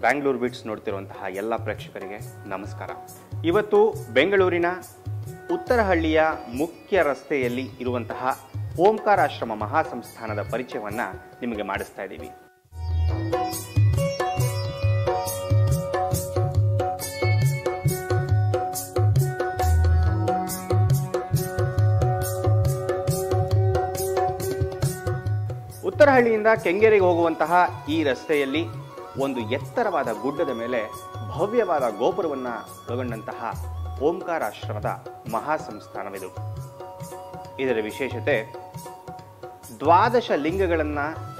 Bangalore bits ನೋಡ್ತಿರುವಂತಹ ಎಲ್ಲ ಪ್ರೇಕ್ಷಕರಿಗೆ ನಮಸ್ಕಾರ. ಇವತ್ತು ಬೆಂಗಳೂರಿನ ಉತ್ತರಹಳ್ಳಿಯ ಮುಖ್ಯ ರಸ್ತೆಯಲ್ಲಿ ಇರುವಂತಹ ಓಂಕಾರಾಶ್ರಮ ಮಹಾಸಂಸ್ಥಾನದ ಪರಿಚಯವನ್ನ ನಿಮಗೆ ಮಾಡಿಸ್ತಾ ಇದ್ದೀವಿ. ಉತ್ತರಹಳ್ಳಿಯಿಂದ ಕೆಂಗೇರಿಗೆ ಹೋಗುವಂತಹ ಈ ರಸ್ತೆಯಲ್ಲಿ ಒಂದು ಎತ್ತರವಾದ ಗುಡ್ಡದ ಮೇಲೆ ಭವ್ಯವಾದ ಗೋಪುರವನ್ನ ಒಳಗೊಂಡಂತಹ ಓಂಕಾರಾಶ್ರಮದ ಮಹಾಸಂಸ್ಥಾನವಿದು. ಇದರ ವಿಶೇಷತೆ ದ್ವಾದಶ ಲಿಂಗಗಳನ್ನು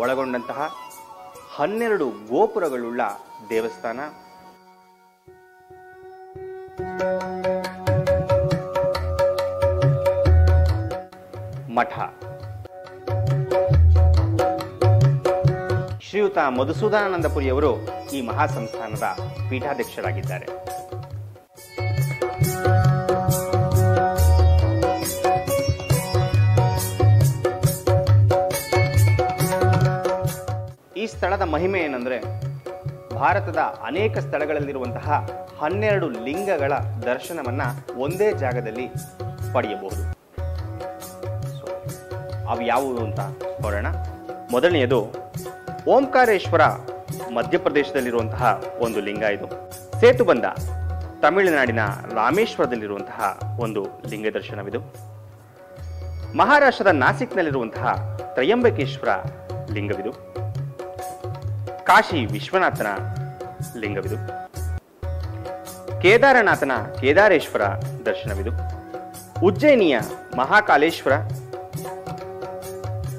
ಒಳಗೊಂಡಂತಹ ಹನ್ನೆರಡು ಗೋಪುರಗಳುಳ್ಳ ದೇವಸ್ಥಾನ. ಮಠ. ಶ್ರೀಯುತ ಮಧುಸೂದನಾನಂದಪುರಿಯವರು ಈ ಮಹಾಸಂಸ್ಥಾನದ ಪೀಠಾಧ್ಯಕ್ಷರಾಗಿದ್ದಾರೆ. ಈ ಸ್ಥಳದ ಮಹಿಮೆ ಏನಂದ್ರೆ, ಭಾರತದ ಅನೇಕ ಸ್ಥಳಗಳಲ್ಲಿರುವಂತಹ ಹನ್ನೆರಡು ಲಿಂಗಗಳ ದರ್ಶನವನ್ನ ಒಂದೇ ಜಾಗದಲ್ಲಿ ಪಡೆಯಬಹುದು. ಅವು ಯಾವುವು ಅಂತ ನೋಡೋಣ. ಮೊದಲನೆಯದು ಓಂಕಾರೇಶ್ವರ ಮಧ್ಯಪ್ರದೇಶದಲ್ಲಿರುವಂತಹ ಒಂದು ಲಿಂಗ ಇದು. ಸೇತುಬಂಧ ತಮಿಳುನಾಡಿನ ರಾಮೇಶ್ವರದಲ್ಲಿರುವಂತಹ ಒಂದು ಲಿಂಗ ದರ್ಶನವಿದು. ಮಹಾರಾಷ್ಟ್ರದ ನಾಸಿಕ್ನಲ್ಲಿರುವಂತಹ ತ್ರಯಂಬಕೇಶ್ವರ ಲಿಂಗವಿದು. ಕಾಶಿ ವಿಶ್ವನಾಥನ ಲಿಂಗವಿದು. ಕೇದಾರನಾಥನ ಕೇದಾರೇಶ್ವರ ದರ್ಶನವಿದು. ಉಜ್ಜಯಿನಿಯ ಮಹಾಕಾಲೇಶ್ವರ,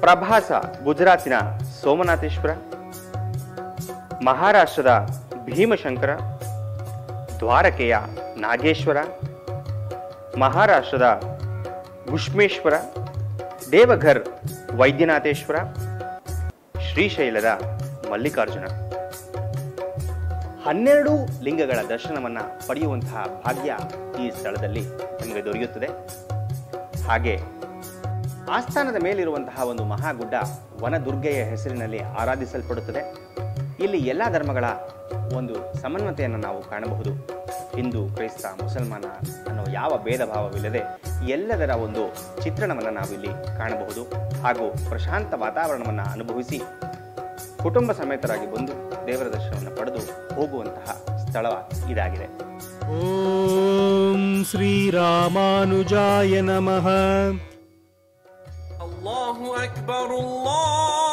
ಪ್ರಭಾಸ ಗುಜರಾತಿನ ಸೋಮನಾಥೇಶ್ವರ, ಮಹಾರಾಷ್ಟ್ರದ ಭೀಮಶಂಕರ, ದ್ವಾರಕೆಯ ನಾಗೇಶ್ವರ, ಮಹಾರಾಷ್ಟ್ರದ ಗುಷ್ಮೇಶ್ವರ, ದೇವಘರ್ ವೈದ್ಯನಾಥೇಶ್ವರ, ಶ್ರೀಶೈಲದ ಮಲ್ಲಿಕಾರ್ಜುನ. ಹನ್ನೆರಡು ಲಿಂಗಗಳ ದರ್ಶನವನ್ನ ಪಡೆಯುವಂತಹ ಭಾಗ್ಯ ಈ ಸ್ಥಳದಲ್ಲಿ ನಿಮಗೆ ದೊರೆಯುತ್ತದೆ. ಹಾಗೆ ಆಸ್ಥಾನದ ಮೇಲಿರುವಂತಹ ಒಂದು ಮಹಾಗುಡ್ಡ ವನದುರ್ಗೆಯ ಹೆಸರಿನಲ್ಲಿ ಆರಾಧಿಸಲ್ಪಡುತ್ತದೆ. ಇಲ್ಲಿ ಎಲ್ಲ ಧರ್ಮಗಳ ಒಂದು ಸಮನ್ವತೆಯನ್ನು ನಾವು ಕಾಣಬಹುದು. ಹಿಂದೂ, ಕ್ರೈಸ್ತ, ಮುಸಲ್ಮಾನ ಅನ್ನೋ ಯಾವ ಭೇದ ಭಾವವಿಲ್ಲದೆ ಎಲ್ಲದರ ಒಂದು ಚಿತ್ರಣವನ್ನು ನಾವಿಲ್ಲಿ ಕಾಣಬಹುದು. ಹಾಗೂ ಪ್ರಶಾಂತ ವಾತಾವರಣವನ್ನು ಅನುಭವಿಸಿ ಕುಟುಂಬ ಸಮೇತರಾಗಿ ಬಂದು ದೇವರ ದರ್ಶನವನ್ನು ಪಡೆದು ಹೋಗುವಂತಹ ಸ್ಥಳ ಇದಾಗಿದೆ. ಓಂ ಶ್ರೀರಾಮಾನುಜಾಯ ನಮಃ. الله أكبر الله